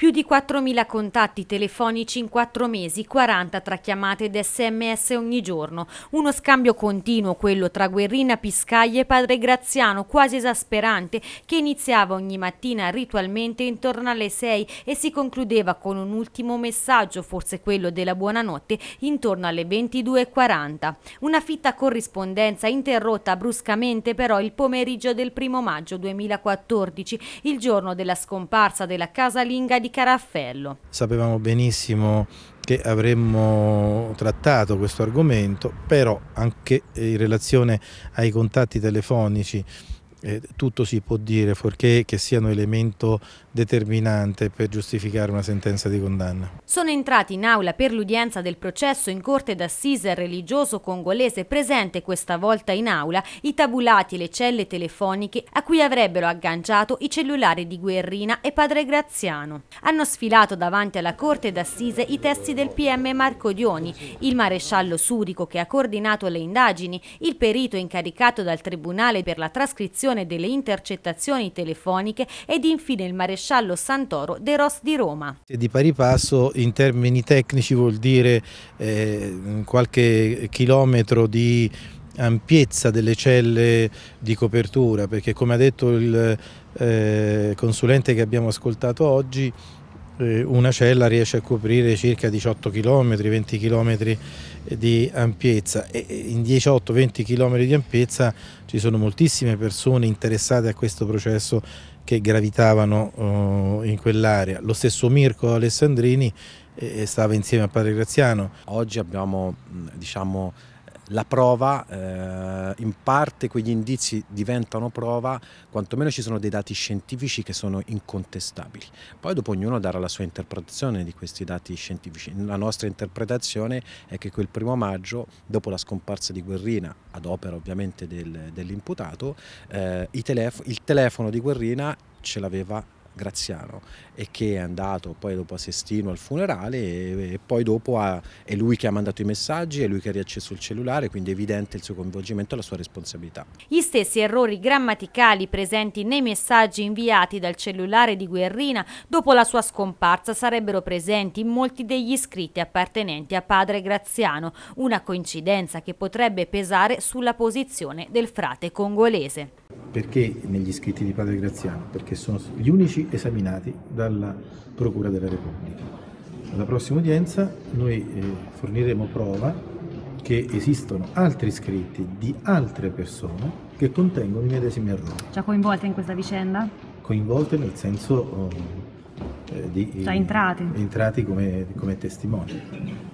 Più di 4.000 contatti telefonici in quattro mesi, 40 tra chiamate ed sms ogni giorno. Uno scambio continuo, quello tra Guerrina Piscaglia e padre Graziano, quasi esasperante, che iniziava ogni mattina ritualmente intorno alle 6 e si concludeva con un ultimo messaggio, forse quello della buonanotte, intorno alle 22.40. Una fitta corrispondenza interrotta bruscamente però il pomeriggio del primo maggio 2014, il giorno della scomparsa della casalinga di Caraffello. Sapevamo benissimo che avremmo trattato questo argomento, però anche in relazione ai contatti telefonici eh, tutto si può dire, fuorché che siano elemento determinante per giustificare una sentenza di condanna. Sono entrati in aula per l'udienza del processo in corte d'assise religioso congolese presente questa volta in aula i tabulati e le celle telefoniche a cui avrebbero agganciato i cellulari di Guerrina e padre Graziano. Hanno sfilato davanti alla corte d'assise i testi del PM Marco Dioni, il maresciallo Surico che ha coordinato le indagini, il perito incaricato dal tribunale per la trascrizione registrazione delle intercettazioni telefoniche ed infine il maresciallo Santoro De Ros di Roma. Di pari passo in termini tecnici vuol dire eh, qualche chilometro di ampiezza delle celle di copertura perché come ha detto il eh, consulente che abbiamo ascoltato oggi una cella riesce a coprire circa 18 km, 20 km di ampiezza e in 18-20 km di ampiezza ci sono moltissime persone interessate a questo processo che gravitavano in quell'area. Lo stesso Mirko Alessandrini eh, stava insieme a Padre Graziano. Oggi abbiamo diciamo, la prova, eh, in parte quegli indizi diventano prova, quantomeno ci sono dei dati scientifici che sono incontestabili. Poi dopo ognuno darà la sua interpretazione di questi dati scientifici. La nostra interpretazione è che quel primo maggio, dopo la scomparsa di Guerrina, ad opera ovviamente del, dell'imputato, eh, telefo il telefono di Guerrina ce l'aveva Graziano e che è andato poi dopo a Sestino al funerale e, e poi dopo ha, è lui che ha mandato i messaggi, è lui che ha riacceso il cellulare, quindi è evidente il suo coinvolgimento e la sua responsabilità. Gli stessi errori grammaticali presenti nei messaggi inviati dal cellulare di Guerrina dopo la sua scomparsa sarebbero presenti in molti degli iscritti appartenenti a padre Graziano, una coincidenza che potrebbe pesare sulla posizione del frate congolese. Perché negli scritti di Padre Graziano? Perché sono gli unici esaminati dalla Procura della Repubblica. Alla prossima udienza noi eh, forniremo prova che esistono altri scritti di altre persone che contengono i medesimi errori. Già coinvolte in questa vicenda? Coinvolte nel senso eh, di... Già entrati? Entrati come, come testimoni.